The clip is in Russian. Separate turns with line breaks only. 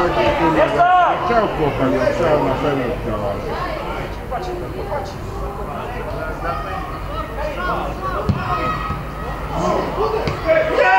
Chciał chłopak, chciał na pewno
chciał.
Yeah!